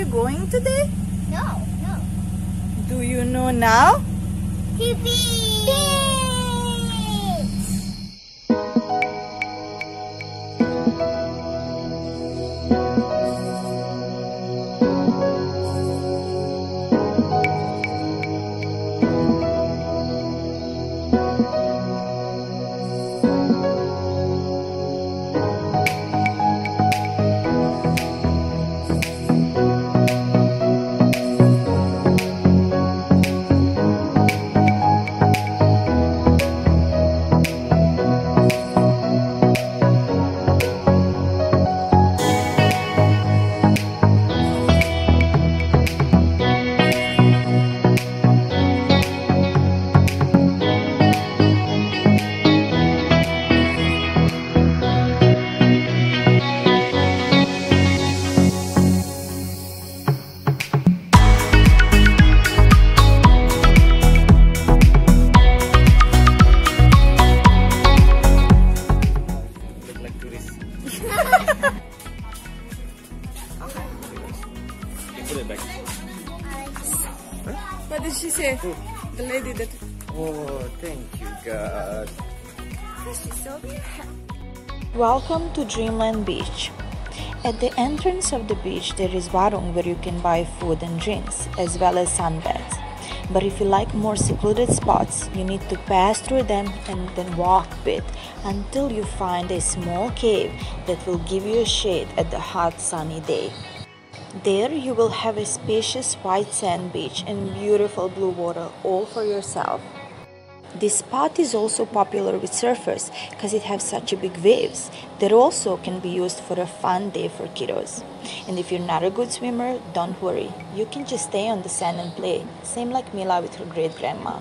you going today? No, no. Do you know now? Pee-pee! Okay, put it back. What did she say? Who? The lady that. Oh, thank you, God. Welcome to Dreamland Beach. At the entrance of the beach, there is warung where you can buy food and drinks, as well as sunbeds. But if you like more secluded spots, you need to pass through them and then walk a bit until you find a small cave that will give you a shade at the hot sunny day. There you will have a spacious white sand beach and beautiful blue water all for yourself. This spot is also popular with surfers because it has such a big waves that also can be used for a fun day for kiddos. And if you're not a good swimmer, don't worry. You can just stay on the sand and play, same like Mila with her great grandma.